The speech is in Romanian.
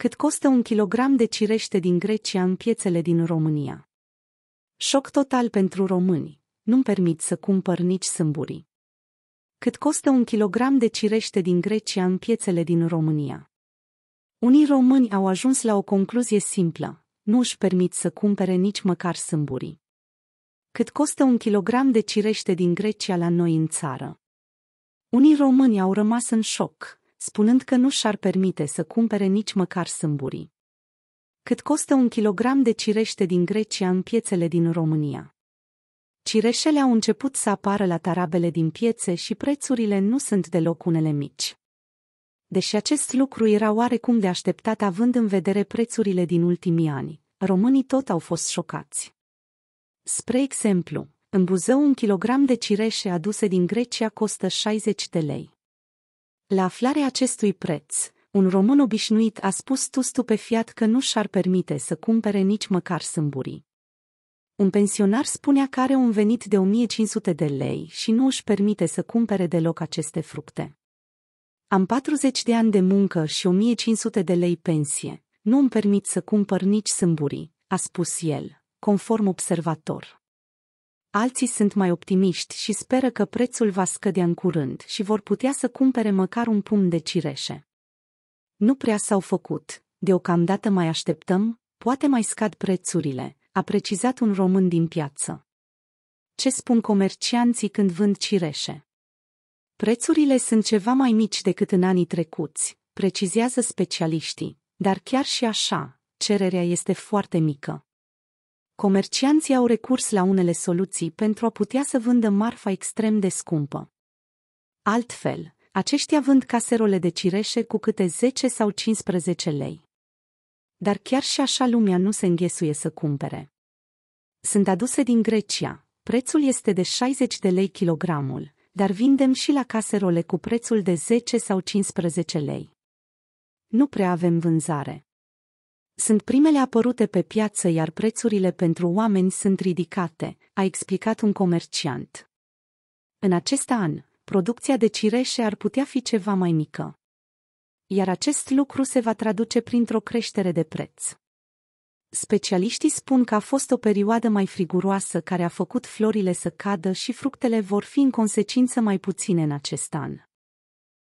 Cât costă un kilogram de cirește din Grecia în piețele din România? Șoc total pentru români. Nu-mi permit să cumpăr nici sâmburii. Cât costă un kilogram de cirește din Grecia în piețele din România? Unii români au ajuns la o concluzie simplă. Nu își permit să cumpere nici măcar sâmburii. Cât costă un kilogram de cirește din Grecia la noi în țară? Unii români au rămas în șoc, spunând că nu și-ar permite să cumpere nici măcar sâmburii. Cât costă un kilogram de cirește din Grecia în piețele din România? Cireșele au început să apară la tarabele din piețe și prețurile nu sunt deloc unele mici. Deși acest lucru era oarecum de așteptat având în vedere prețurile din ultimii ani, românii tot au fost șocați. Spre exemplu, în Buzău un kilogram de cireșe aduse din Grecia costă 60 de lei. La aflarea acestui preț, un român obișnuit a spus tu stupefiat că nu și-ar permite să cumpere nici măcar sâmburii. Un pensionar spunea că are un venit de 1500 de lei și nu își permite să cumpere deloc aceste fructe. Am 40 de ani de muncă și 1500 de lei pensie. Nu îmi permit să cumpăr nici sâmburii, a spus el, conform observator. Alții sunt mai optimiști și speră că prețul va scădea în curând și vor putea să cumpere măcar un pumn de cireșe. Nu prea s-au făcut, deocamdată mai așteptăm, poate mai scad prețurile, a precizat un român din piață. Ce spun comercianții când vând cireșe? Prețurile sunt ceva mai mici decât în anii trecuți, precizează specialiștii, dar chiar și așa, cererea este foarte mică. Comercianții au recurs la unele soluții pentru a putea să vândă marfa extrem de scumpă. Altfel, aceștia vând caserole de cireșe cu câte 10 sau 15 lei. Dar chiar și așa lumea nu se înghesuie să cumpere. Sunt aduse din Grecia, prețul este de 60 de lei kilogramul, dar vindem și la caserole cu prețul de 10 sau 15 lei. Nu prea avem vânzare. Sunt primele apărute pe piață, iar prețurile pentru oameni sunt ridicate, a explicat un comerciant. În acest an, producția de cireșe ar putea fi ceva mai mică. Iar acest lucru se va traduce printr-o creștere de preț. Specialiștii spun că a fost o perioadă mai friguroasă care a făcut florile să cadă și fructele vor fi în consecință mai puține în acest an.